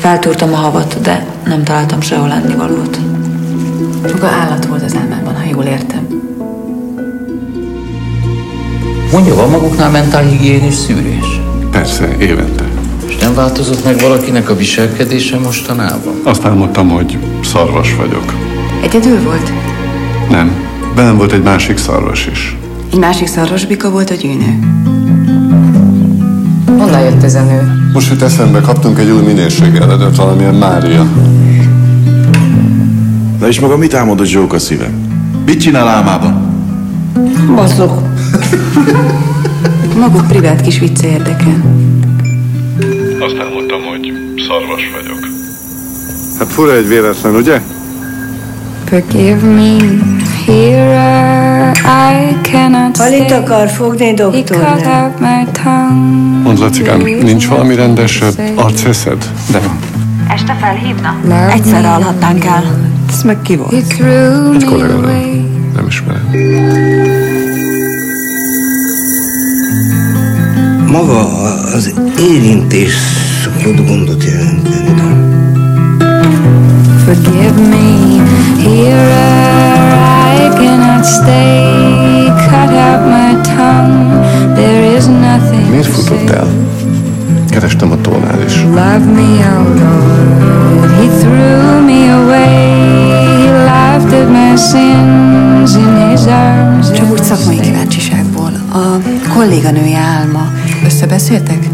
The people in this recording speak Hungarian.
Feltúrtam a havat, de nem találtam sehol ennivalót. Maga állat volt az álmában, ha jól értem. Mondja, van maguknál mentálhigiénis szűrés? Persze, évente. És nem változott meg valakinek a viselkedése mostanában? Azt álmodtam, hogy szarvas vagyok. Egyedül volt? Nem. Bennem volt egy másik szarvas is. Egy másik szarvasbika volt a gyűnő. Honnan jött ez a nő? Most jut eszembe, kaptunk egy új minőségeredet, valamilyen Mária. Na és maga mit álmodott Zsóka szíve? Mit csinál álmában? Basszok. Maguk privát kis vicce érdekel. Azt álmodtam, hogy szarvas vagyok. Hát fura egy véletlen, ugye? Forgive me, here I cannot Alig stay. akar fogni, He cut doktornő? out my tongue. Lacikám, nincs valami rendes arceszed? De. Este felhívna? Egyszerre me. alhatnánk el. Ez meg ki volt? Egy me kolléganőm. away. Nem ismerem. Maga az érintés szokott gondot jelenteni. Forgive me, here Kerestem a tónál is. Love me, oh Lord. He threw me away. He laughed at my sins in his arms. Csak úgy szakmai kíváncsiságból. A kolléganője álma. Összebeszéltek?